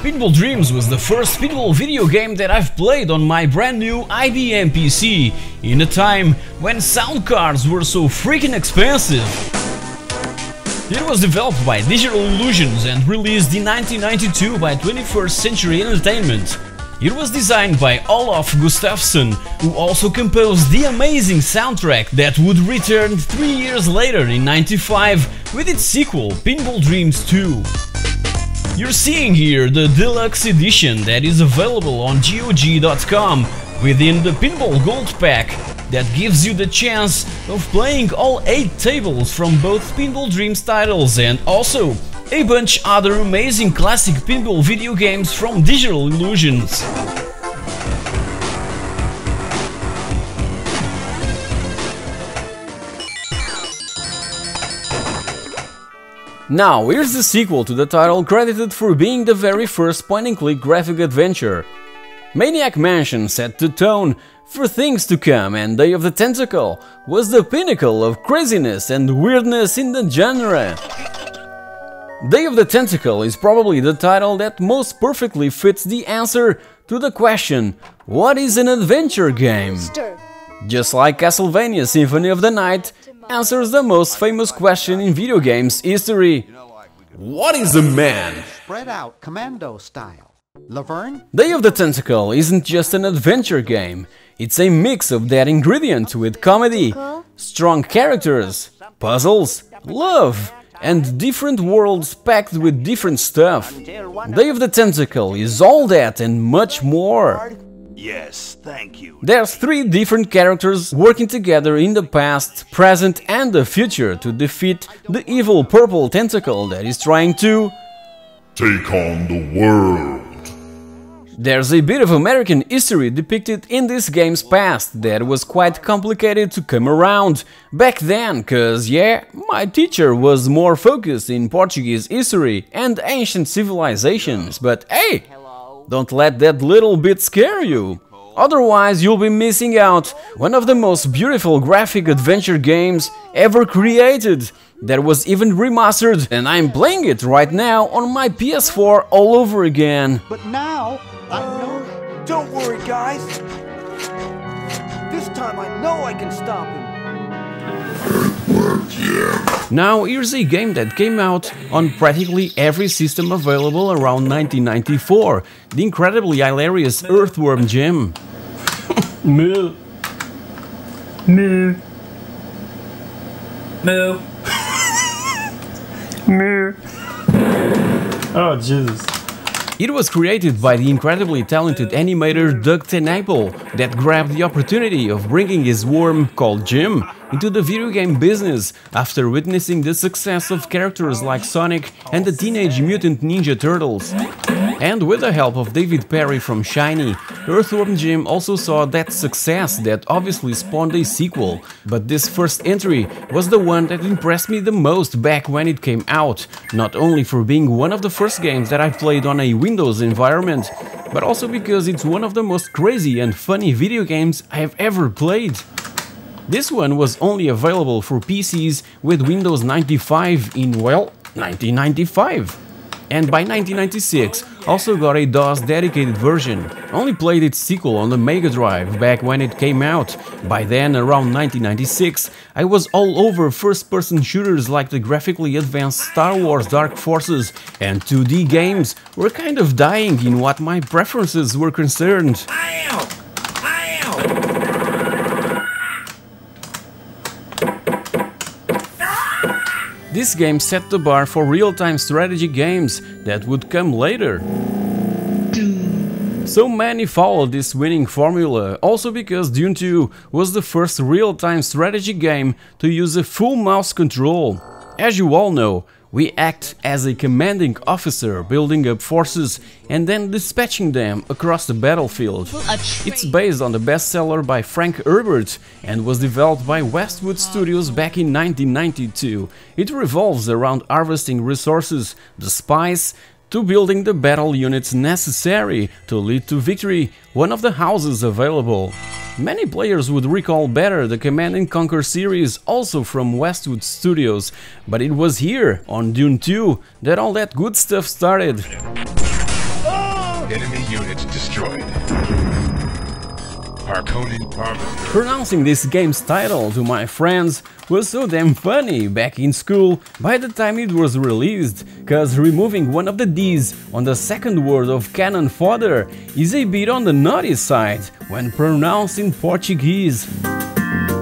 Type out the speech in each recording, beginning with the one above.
Pinball Dreams was the first pinball video game that I've played on my brand new IBM PC, in a time when sound cards were so freaking expensive. It was developed by Digital Illusions and released in 1992 by 21st Century Entertainment. It was designed by Olaf Gustafsson, who also composed the amazing soundtrack that would return three years later in 95 with its sequel, Pinball Dreams 2. You're seeing here the deluxe edition that is available on GOG.com within the Pinball Gold Pack that gives you the chance of playing all 8 tables from both Pinball Dreams titles and also a bunch other amazing classic pinball video games from Digital Illusions. Now, here's the sequel to the title credited for being the very first point-and-click graphic adventure. Maniac Mansion set the tone for things to come and Day of the Tentacle was the pinnacle of craziness and weirdness in the genre. Day of the Tentacle is probably the title that most perfectly fits the answer to the question, what is an adventure game? Just like Castlevania Symphony of the Night, answers the most famous question in video games history. What is a man? Spread out commando style. Laverne? Day of the Tentacle isn't just an adventure game, it's a mix of that ingredient with comedy, strong characters, puzzles, love, and different worlds packed with different stuff. Day of the Tentacle is all that and much more. Yes, thank you. There's three different characters working together in the past, present and the future to defeat the evil purple tentacle that is trying to... Take on the world. There's a bit of American history depicted in this game's past that was quite complicated to come around back then, cause yeah, my teacher was more focused in Portuguese history and ancient civilizations, but hey, don't let that little bit scare you. Otherwise, you'll be missing out one of the most beautiful graphic adventure games ever created. That was even remastered, and I'm playing it right now on my PS4 all over again. But now, I know. Don't worry, guys. This time I know I can stop him. Now here's a game that came out on practically every system available around 1994, the incredibly hilarious Earthworm Jim. Moo. Moo. Moo. Moo. Oh, Jesus. It was created by the incredibly talented animator Doug TenNapel that grabbed the opportunity of bringing his worm, called Jim, into the video game business after witnessing the success of characters like Sonic and the Teenage Mutant Ninja Turtles. And with the help of David Perry from Shiny, Earthworm Jim also saw that success that obviously spawned a sequel, but this first entry was the one that impressed me the most back when it came out, not only for being one of the first games that I played on a Windows environment, but also because it's one of the most crazy and funny video games I have ever played. This one was only available for PCs with Windows 95 in, well, 1995 and by 1996 also got a DOS dedicated version. Only played its sequel on the Mega Drive back when it came out. By then, around 1996, I was all over first-person shooters like the graphically advanced Star Wars Dark Forces, and 2D games were kind of dying in what my preferences were concerned. This game set the bar for real-time strategy games that would come later. So many followed this winning formula, also because Dune 2 was the first real-time strategy game to use a full mouse control. As you all know, we act as a commanding officer, building up forces and then dispatching them across the battlefield. It's based on the bestseller by Frank Herbert and was developed by Westwood Studios back in 1992. It revolves around harvesting resources, the spice, to building the battle units necessary to lead to victory, one of the houses available. Many players would recall better the Command & Conquer series also from Westwood Studios, but it was here, on Dune 2, that all that good stuff started. Enemy destroyed. Pronouncing this game's title to my friends was so damn funny back in school by the time it was released, cause removing one of the D's on the second word of cannon fodder is a bit on the naughty side when pronounced in Portuguese.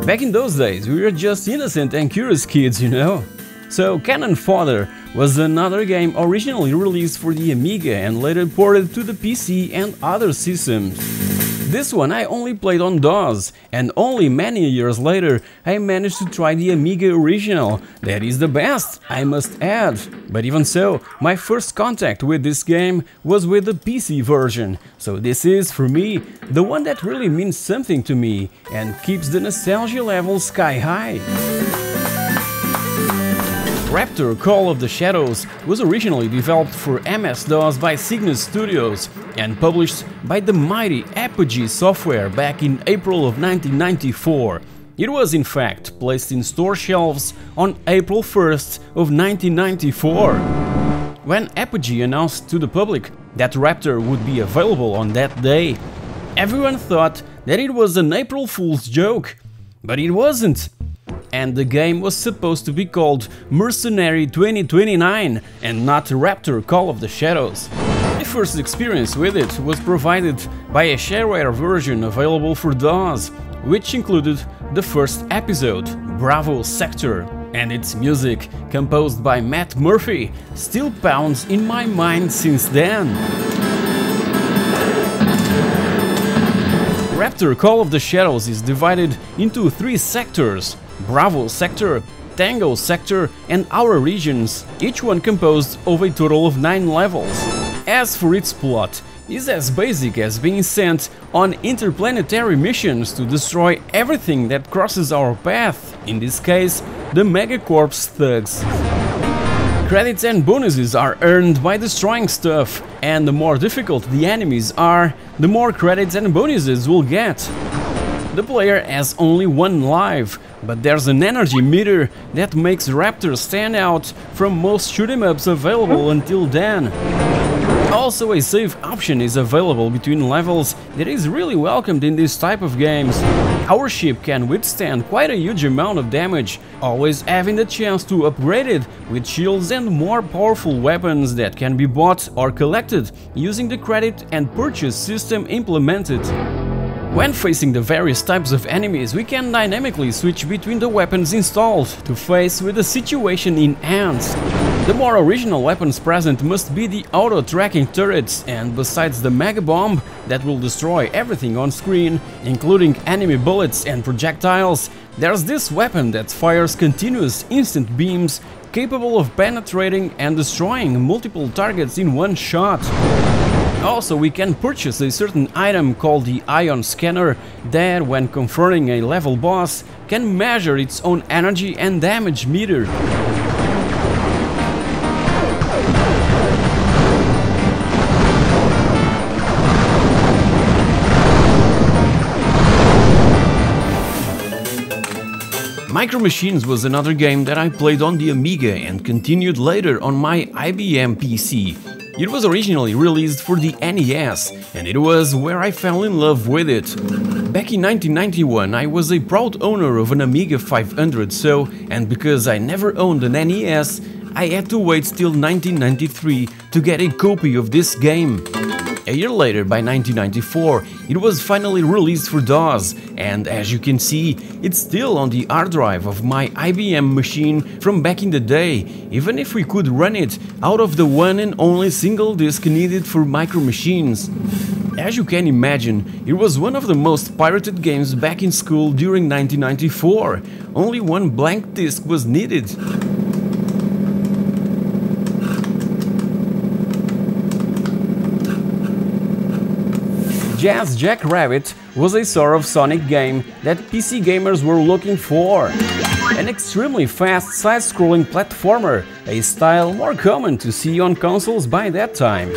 Back in those days, we were just innocent and curious kids, you know? So, Cannon Fodder was another game originally released for the Amiga and later ported to the PC and other systems. This one I only played on DOS, and only many years later I managed to try the Amiga original. That is the best, I must add. But even so, my first contact with this game was with the PC version, so this is, for me, the one that really means something to me and keeps the nostalgia level sky high. Raptor Call of the Shadows was originally developed for MS-DOS by Cygnus Studios and published by the mighty Apogee Software back in April of 1994. It was in fact placed in store shelves on April 1st of 1994. When Apogee announced to the public that Raptor would be available on that day, everyone thought that it was an April Fool's joke, but it wasn't and the game was supposed to be called Mercenary 2029 and not Raptor Call of the Shadows. My first experience with it was provided by a shareware version available for DOS, which included the first episode, Bravo Sector, and its music, composed by Matt Murphy, still pounds in my mind since then. Raptor Call of the Shadows is divided into three sectors Bravo sector, Tango sector and Outer Regions, each one composed of a total of 9 levels. As for its plot, is as basic as being sent on interplanetary missions to destroy everything that crosses our path, in this case, the Megacorps thugs. Credits and bonuses are earned by destroying stuff, and the more difficult the enemies are, the more credits and bonuses we'll get. The player has only one life, but there's an energy meter that makes Raptor stand out from most shoot 'em ups available until then. Also a save option is available between levels that is really welcomed in this type of games. Our ship can withstand quite a huge amount of damage, always having the chance to upgrade it with shields and more powerful weapons that can be bought or collected using the credit and purchase system implemented. When facing the various types of enemies, we can dynamically switch between the weapons installed to face with the situation in hand. The more original weapons present must be the auto-tracking turrets and besides the Mega Bomb that will destroy everything on screen, including enemy bullets and projectiles, there's this weapon that fires continuous instant beams capable of penetrating and destroying multiple targets in one shot. Also, we can purchase a certain item called the Ion Scanner that, when confronting a level boss, can measure its own energy and damage meter. Micro Machines was another game that I played on the Amiga and continued later on my IBM PC. It was originally released for the NES, and it was where I fell in love with it. Back in 1991 I was a proud owner of an Amiga 500 so, and because I never owned an NES, I had to wait till 1993 to get a copy of this game. A year later, by 1994, it was finally released for DOS, and as you can see, it's still on the hard drive of my IBM machine from back in the day, even if we could run it out of the one and only single disk needed for micro machines. As you can imagine, it was one of the most pirated games back in school during 1994. Only one blank disk was needed. Jazz Jackrabbit was a sort of Sonic game that PC gamers were looking for. An extremely fast side-scrolling platformer, a style more common to see on consoles by that time.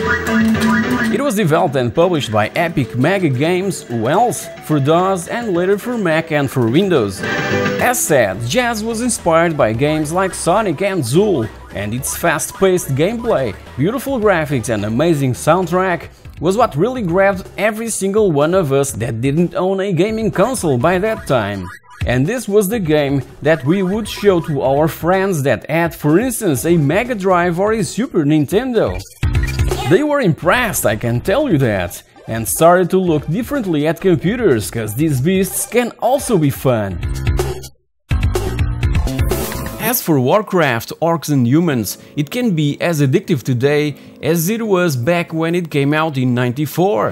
It was developed and published by Epic Mega Games, Wells, for DOS and later for Mac and for Windows. As said, Jazz was inspired by games like Sonic and Zool, and its fast-paced gameplay, beautiful graphics and amazing soundtrack was what really grabbed every single one of us that didn't own a gaming console by that time. And this was the game that we would show to our friends that had, for instance, a Mega Drive or a Super Nintendo. They were impressed, I can tell you that, and started to look differently at computers, cause these beasts can also be fun. As for Warcraft, Orcs and Humans, it can be as addictive today as it was back when it came out in 94.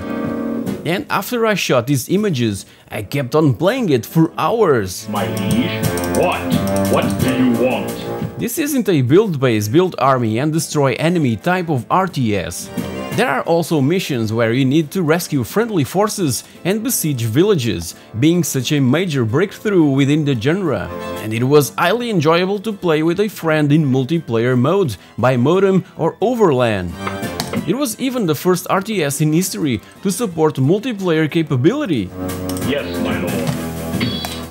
And after I shot these images, I kept on playing it for hours. My liege, what? What do you want? This isn't a build base, build army and destroy enemy type of RTS. There are also missions where you need to rescue friendly forces and besiege villages, being such a major breakthrough within the genre. And it was highly enjoyable to play with a friend in multiplayer mode, by modem or over LAN. It was even the first RTS in history to support multiplayer capability. Yes, my lord.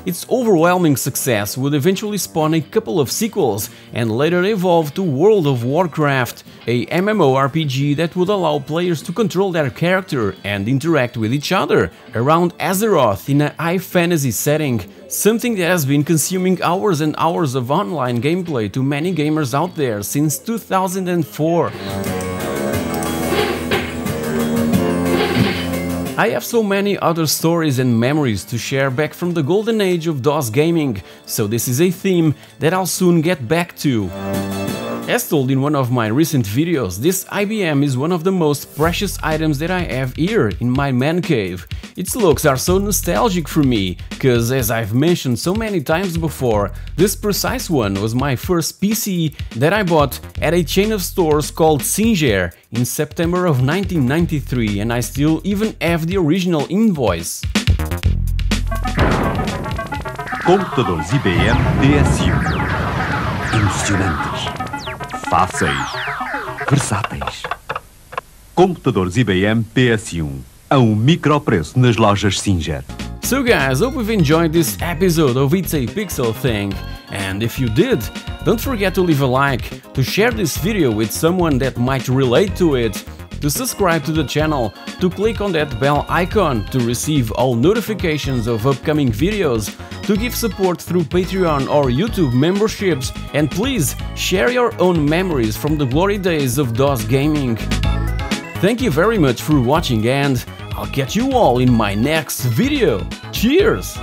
Its overwhelming success would eventually spawn a couple of sequels and later evolve to World of Warcraft, a MMORPG that would allow players to control their character and interact with each other around Azeroth in a high fantasy setting, something that has been consuming hours and hours of online gameplay to many gamers out there since 2004. I have so many other stories and memories to share back from the golden age of DOS gaming, so this is a theme that I'll soon get back to. As told in one of my recent videos, this IBM is one of the most precious items that I have here in my man cave. Its looks are so nostalgic for me, cause as I've mentioned so many times before, this precise one was my first PC that I bought at a chain of stores called Singer in September of 1993 and I still even have the original invoice. Computadores IBM PS1. Emocionantes. Fáceis. Versáteis. Computadores IBM PS1. A um micropreço nas lojas Singer. So guys, hope you've enjoyed this episode of It's a Pixel Thing. And if you did, don't forget to leave a like, to share this video with someone that might relate to it, to subscribe to the channel, to click on that bell icon to receive all notifications of upcoming videos, to give support through Patreon or YouTube memberships, and please share your own memories from the glory days of DOS gaming. Thank you very much for watching and I'll catch you all in my next video. Cheers!